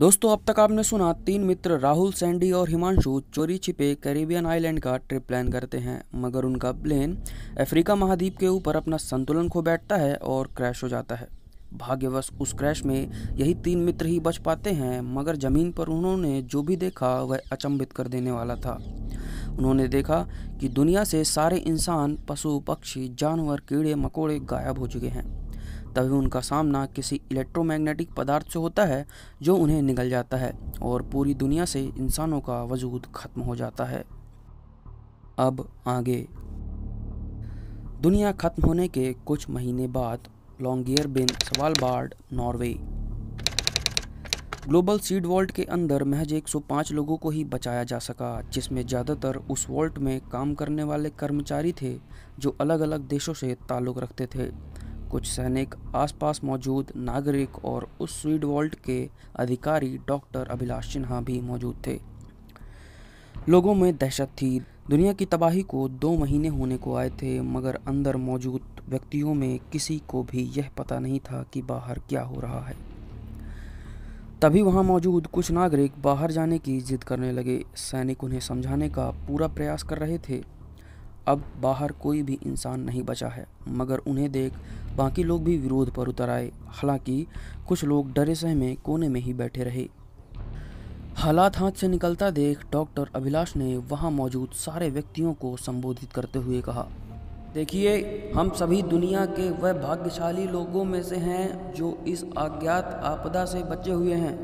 दोस्तों, अब तक आपने सुना तीन मित्र राहुल सैंडी और हिमांशु चोरी छिपे कैरिबियन आइलैंड का ट्रिप प्लान करते हैं, मगर उनका प्लेन अफ्रीका महाद्वीप के ऊपर अपना संतुलन खो बैठता है और क्रैश हो जाता है। भाग्यवश, उस क्रैश में यही तीन मित्र ही बच पाते हैं, मगर ज़मीन पर उन्होंने जो भी देखा, वह अचंभित कर देने वाला था। उन्होंने देखा कि दुनिया से सारे इंसान, पशु, पक्षी, जानवर, कीड़े, मकोड़े गायब हो चुके हैं। तभी उनका सामना किसी इलेक्ट्रोमैग्नेटिक पदार्थ से होता है, जो उन्हें निगल जाता है, और पूरी दुनिया से इंसानों का वजूद खत्म हो जाता है। अब आगे। दुनिया खत्म होने के कुछ महीने बाद Longyearbyen Svalbard, Norway. Global seed vault के अंदर महज 105 लोगों को ही बचाया जा सका, जिसमें ज़्यादातर उस वॉल्ट में काम करने वाले कर्मचारी थे, जो अलग अलग देशों से ताल्लुक़ रखते थे। कुछ सैनिक, आसपास मौजूद नागरिक और उस स्वीड वॉल्ट के अधिकारी डॉक्टर अभिलाष सिन्हा भी मौजूद थे। लोगों में दहशत थी। दुनिया की तबाही को दो महीने होने को आए थे, मगर अंदर मौजूद व्यक्तियों में किसी को भी यह पता नहीं था कि बाहर क्या हो रहा है। तभी वहाँ मौजूद कुछ नागरिक बाहर जाने की जिद करने लगे। सैनिक उन्हें समझाने का पूरा प्रयास कर रहे थे। अब बाहर कोई भी इंसान नहीं बचा है। मगर उन्हें देख बाकी लोग भी विरोध पर उतर आए। हालाँकि कुछ लोग डरे सहमे कोने में ही बैठे रहे। हालात हाथ से निकलता देख डॉक्टर अभिलाष ने वहाँ मौजूद सारे व्यक्तियों को संबोधित करते हुए कहा, देखिए, हम सभी दुनिया के वह भाग्यशाली लोगों में से हैं जो इस अज्ञात आपदा से बचे हुए हैं।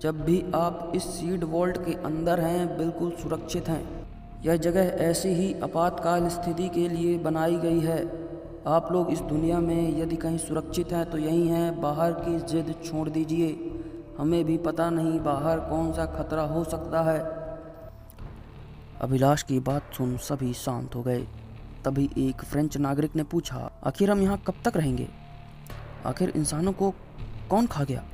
जब भी आप इस सीड वॉल्ट के अंदर हैं, बिल्कुल सुरक्षित हैं। यह जगह ऐसी ही आपातकाल स्थिति के लिए बनाई गई है। आप लोग इस दुनिया में यदि कहीं सुरक्षित हैं तो यही हैं, बाहर की जिद छोड़ दीजिए। हमें भी पता नहीं बाहर कौन सा खतरा हो सकता है। अभिलाष की बात सुन सभी शांत हो गए। तभी एक फ्रेंच नागरिक ने पूछा, आखिर हम यहाँ कब तक रहेंगे? आखिर इंसानों को कौन खा गया?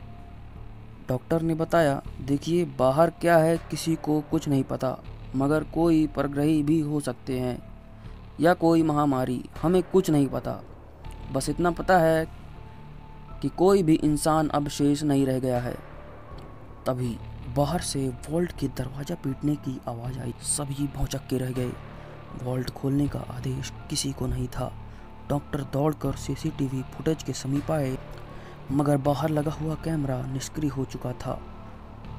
डॉक्टर ने बताया, देखिए, बाहर क्या है किसी को कुछ नहीं पता। मगर कोई परग्रही भी हो सकते हैं, या कोई महामारी, हमें कुछ नहीं पता। बस इतना पता है कि कोई भी इंसान अब शेष नहीं रह गया है। तभी बाहर से वॉल्ट के दरवाज़ा पीटने की आवाज़ आई। सभी भौचक के रह गए। वॉल्ट खोलने का आदेश किसी को नहीं था। डॉक्टर दौड़कर सीसीटीवी फुटेज के समीप आए, मगर बाहर लगा हुआ कैमरा निष्क्रिय हो चुका था।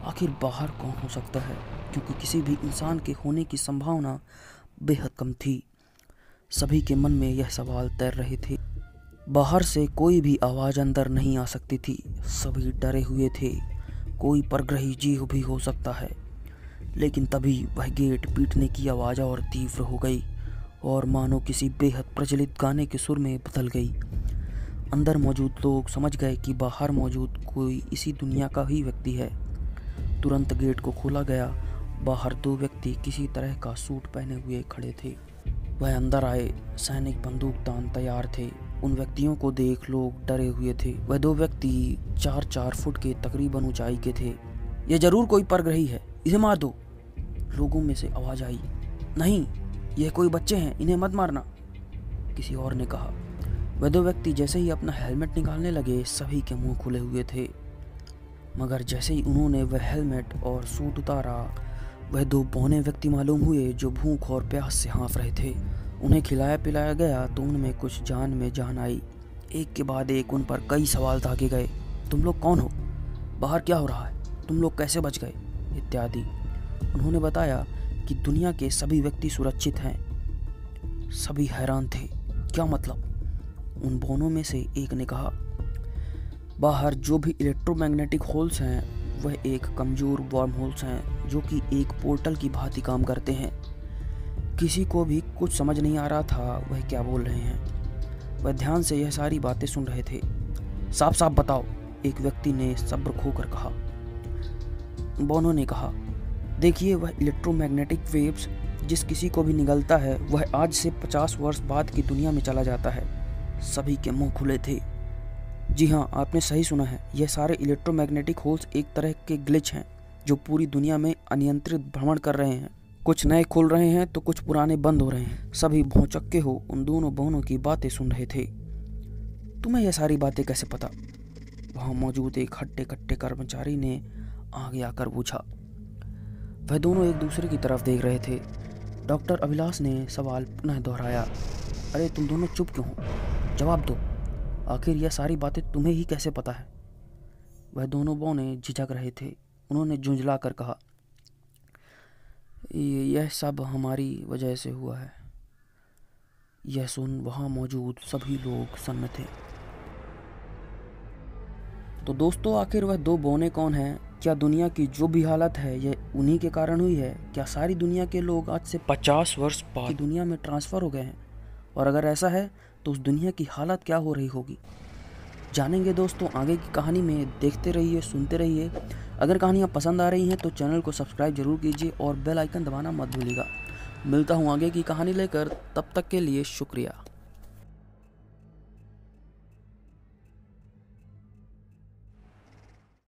आखिर बाहर कौन हो सकता है? क्योंकि किसी भी इंसान के होने की संभावना बेहद कम थी। सभी के मन में यह सवाल तैर रहे थे। बाहर से कोई भी आवाज़ अंदर नहीं आ सकती थी। सभी डरे हुए थे। कोई परग्रही जीव भी हो सकता है। लेकिन तभी वह गेट पीटने की आवाज़ और तीव्र हो गई और मानो किसी बेहद प्रचलित गाने के सुर में बदल गई। अंदर मौजूद लोग समझ गए कि बाहर मौजूद कोई इसी दुनिया का ही व्यक्ति है। तुरंत गेट को खोला गया। बाहर दो व्यक्ति किसी तरह का सूट पहने हुए खड़े थे। वह अंदर आए, सैनिक बंदूक तान तैयार थे। उन व्यक्तियों को देख लोग डरे हुए थे। वह दो व्यक्ति चार चार फुट के तकरीबन ऊंचाई के थे। यह ज़रूर कोई परग्रही है। इसे मार दो। लोगों में से आवाज़ आई। नहीं, यह कोई बच्चे हैं। इन्हें मत मारना। किसी और ने कहा। वह दो व्यक्ति जैसे ही अपना हेलमेट निकालने लगे, सभी के मुँह खुले हुए थे। मगर जैसे ही उन्होंने वह हेलमेट और सूट उतारा, वह दो बौने व्यक्ति मालूम हुए जो भूख और प्यास से हाँफ रहे थे। उन्हें खिलाया पिलाया गया तो उनमें कुछ जान में जान आई। एक के बाद एक उन पर कई सवाल ताके गए। तुम लोग कौन हो? बाहर क्या हो रहा है? तुम लोग कैसे बच गए? इत्यादि। उन्होंने बताया कि दुनिया के सभी व्यक्ति सुरक्षित हैं। सभी हैरान थे। क्या मतलब? उन बोनों में से एक ने कहा बाहर जो भी इलेक्ट्रोमैग्नेटिक होल्स हैं, वह एक कमज़ोर वार्म होल्स हैं, जो कि एक पोर्टल की भांति काम करते हैं। किसी को भी कुछ समझ नहीं आ रहा था वह क्या बोल रहे हैं। वह ध्यान से यह सारी बातें सुन रहे थे। साफ़ साफ़ बताओ, एक व्यक्ति ने सब्र खोकर कहा। बोनो ने कहा, देखिए, वह इलेक्ट्रोमैग्नेटिक वेव्स जिस किसी को भी निगलता है, वह आज से 50 वर्ष बाद की दुनिया में चला जाता है। सभी के मुँह खुले थे। जी हाँ आपने सही सुना है। यह सारे इलेक्ट्रोमैग्नेटिक होल्स एक तरह के ग्लिच हैं, जो पूरी दुनिया में अनियंत्रित भ्रमण कर रहे हैं। कुछ नए खुल रहे हैं तो कुछ पुराने बंद हो रहे हैं। सभी भौचक्के हो, उन दोनों बहनों की बातें सुन रहे थे। तुम्हें यह सारी बातें कैसे पता? वहाँ मौजूद एक हट्टे कट्टे कर्मचारी ने आगे आकर पूछा। वह दोनों एक दूसरे की तरफ़ देख रहे थे। डॉक्टर अभिलाष ने सवाल पुनः दोहराया। अरे, तुम दोनों चुप क्यों हो? जवाब दो। आखिर यह सारी बातें तुम्हें ही कैसे पता है? वह दोनों बौने झिझक रहे थे। उन्होंने झुंझला कर कहा यह सब हमारी वजह से हुआ है। यह सुन वहाँ मौजूद सभी लोग सन्न थे। तो दोस्तों, आखिर वह दो बोने कौन हैं? क्या दुनिया की जो भी हालत है, यह उन्हीं के कारण हुई है? क्या सारी दुनिया के लोग आज से पचास वर्ष बाद दुनिया में ट्रांसफ़र हो गए हैं? और अगर ऐसा है तो उस दुनिया की हालत क्या हो रही होगी? जानेंगे दोस्तों, आगे की कहानी में देखते रहिए, सुनते रहिए। अगर कहानियाँ पसंद आ रही हैं तो चैनल को सब्सक्राइब ज़रूर कीजिए और बेल आइकन दबाना मत भूलिएगा। मिलता हूँ आगे की कहानी लेकर, तब तक के लिए शुक्रिया।